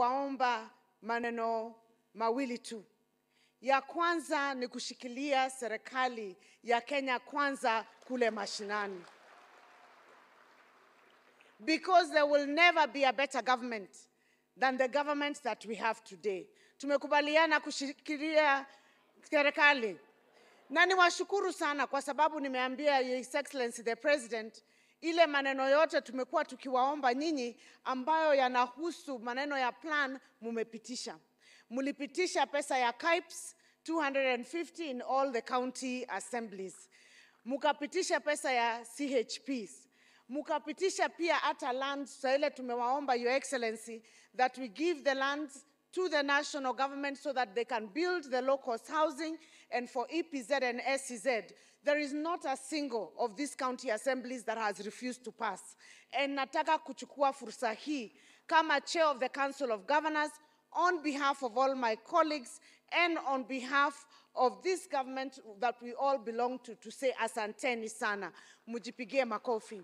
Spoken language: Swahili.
kuwaomba maneno mawili tu. Ya kwanza ni kushikilia serikali ya Kenya kwanza kule mashinani. Because there will never be a better government than the government that we have today. Tumekubaliana kushikilia serikali. Na niwashukuru sana kwa sababu nimeambia Your Excellency the President ile maneno yote tumekuwa tukiwaomba nyinyi ambayo yanahusu maneno ya plan mumepitisha. Mlipitisha pesa ya KIPES 250 in all the county assemblies. Mukapitisha pesa ya CHPs. Mukapitisha pia hata land Sasa ile tumewaomba Your Excellency that we give the lands to the national government so that they can build the low-cost housing and for EPZ and SEZ. There is not a single of these county assemblies that has refused to pass. And nataka kuchukua fursa hii kama chair of the Council of Governors on behalf of all my colleagues and on behalf of this government that we all belong to to say asanteni sana. Mujipigie makofi.